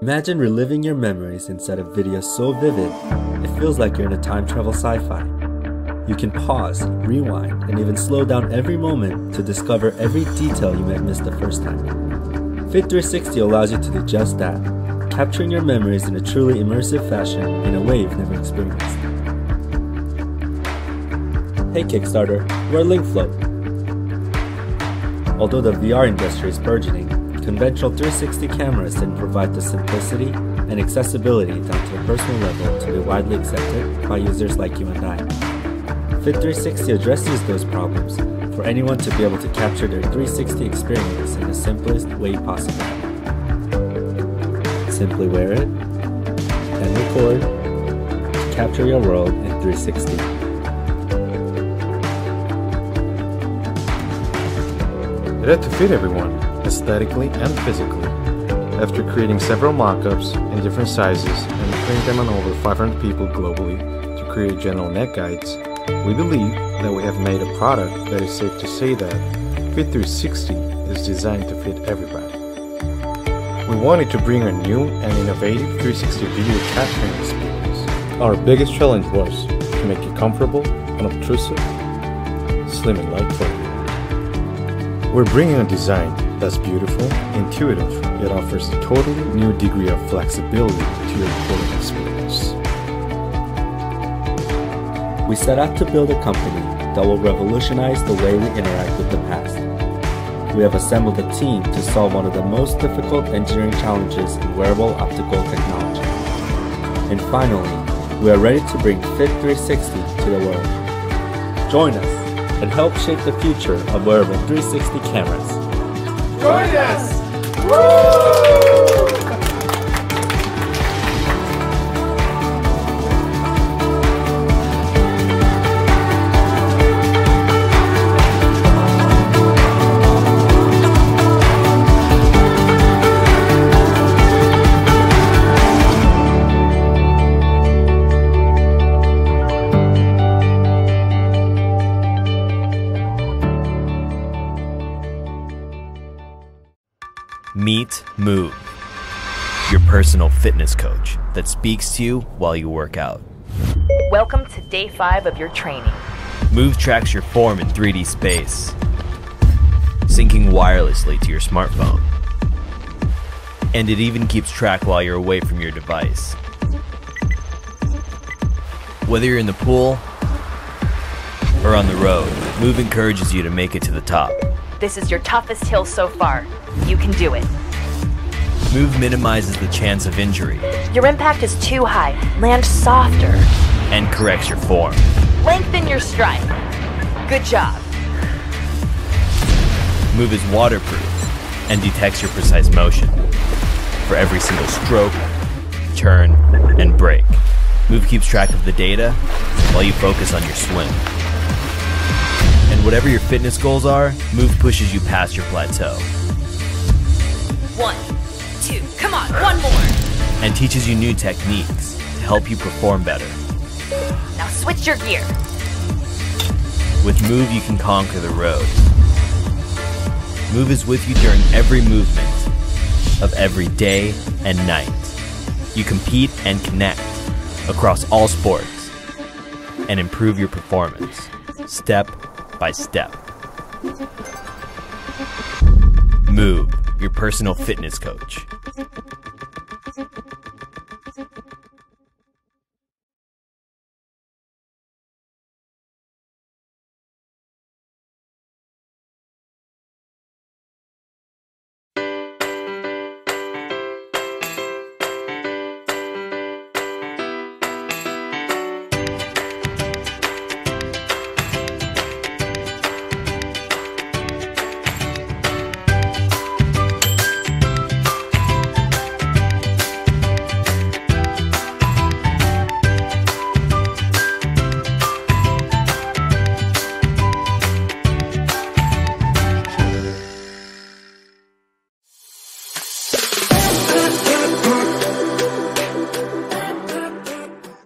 Imagine reliving your memories instead of videos so vivid, it feels like you're in a time travel sci fi. You can pause, rewind, and even slow down every moment to discover every detail you might miss the first time. FITT360 allows you to do just that, capturing your memories in a truly immersive fashion in a way you've never experienced. Hey Kickstarter, we're Linkflow. Although the VR industry is burgeoning, conventional 360 cameras didn't provide the simplicity and accessibility down to a personal level to be widely accepted by users like you and I. FITT360 addresses those problems for anyone to be able to capture their 360 experience in the simplest way possible. Simply wear it and record to capture your world in 360. It had to fit everyone, aesthetically and physically. After creating several mock-ups in different sizes and printing them on over 500 people globally to create general net guides, we believe that we have made a product that is safe to say that FITT360 is designed to fit everybody. We wanted to bring a new and innovative 360 video capturing experience. Our biggest challenge was to make it comfortable, and unobtrusive, slim and light for you. We're bringing a design that's beautiful, intuitive, yet offers a totally new degree of flexibility to your recording experience. We set out to build a company that will revolutionize the way we interact with the past. We have assembled a team to solve one of the most difficult engineering challenges in wearable optical technology. And finally, we are ready to bring Fit 360 to the world. Join us and help shape the future of wearable 360 cameras. Join us! Woo! Meet Moov, your personal fitness coach that speaks to you while you work out. Welcome to day five of your training. Moov tracks your form in 3D space, syncing wirelessly to your smartphone. And it even keeps track while you're away from your device. Whether you're in the pool or on the road, Moov encourages you to make it to the top. This is your toughest hill so far. You can do it. Moov minimizes the chance of injury Your impact is too high. Land softer. and corrects your form. Lengthen your stride. Good job. Moov is waterproof and detects your precise motion for every single stroke, turn, and break. Moov keeps track of the data while you focus on your swim. And whatever your fitness goals are, Moov pushes you past your plateau One, two, come on, one more. and teaches you new techniques to help you perform better. Now switch your gear. With Moov, you can conquer the road. Move is with you during every movement of every day and night. You compete and connect across all sports and improve your performance step by step. Moov, your personal fitness coach.